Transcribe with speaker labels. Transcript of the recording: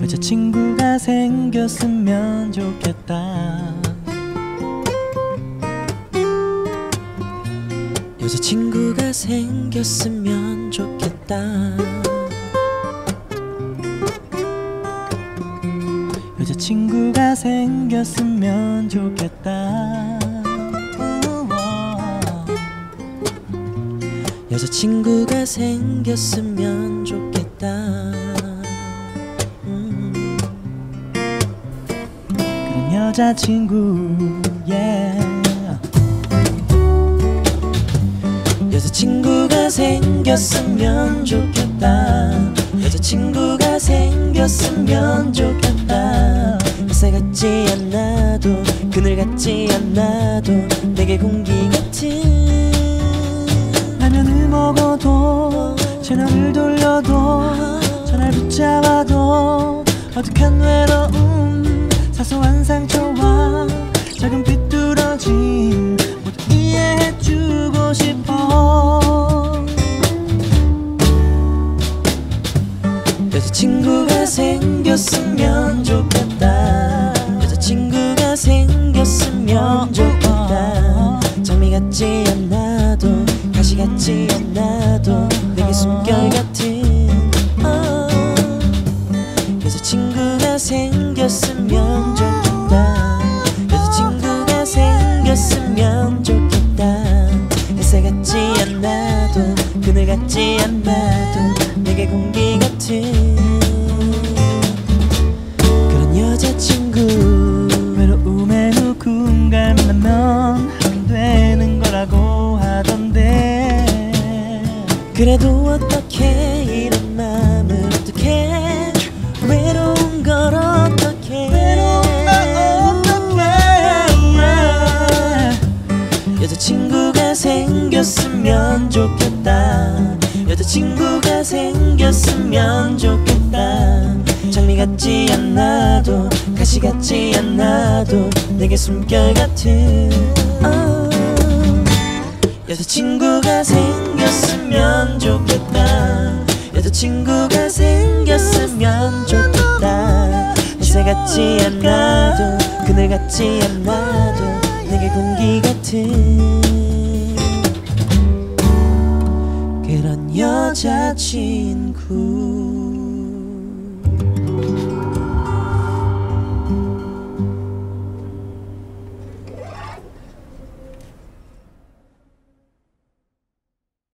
Speaker 1: 여자친구가 생겼으면 좋겠다.
Speaker 2: 여자친구가 생겼으면 좋겠다.
Speaker 1: 여자친구가 생겼으면 좋겠다.
Speaker 2: 여자친구가 생겼으면 좋겠다
Speaker 1: 여자친구 yeah.
Speaker 2: 여자친구가 생겼으면 좋겠다. 여자친구가 생겼으면 좋겠다. 햇살 같지 않아도 그늘 같지 않아도 내게 공기 같은
Speaker 1: 라면을 먹어도 채널을 돌려도 전화를 붙잡아도 어둑한 외로움
Speaker 2: 여자친구가 생겼으면 좋겠다. 여자친구가 생겼으면 좋겠다. 장미 같지 않아도 가시 같지 않아도 내게 숨결 같은 어. 여자친구가 생겼으면 좋겠다. 여자친구가 생겼으면 좋겠다. 햇살 같지 않아도 그늘 같지 않아도 내게 공기 같은 그래도 어떻게 이런 마음을 어떻게? 외로운 걸 어떻게? 여자친구가 생겼으면 좋겠다. 여자친구가 생겼으면 좋겠다. 장미 같지 않아도 가시 같지 않아도 내게 숨결 같은 어. 여자친구가 생겼으면 좋겠다. 여자친구가 생겼으면 좋겠다. 햇살 같지 않아도 그늘 같지 않아도 내게 공기 같은 그런 여자친구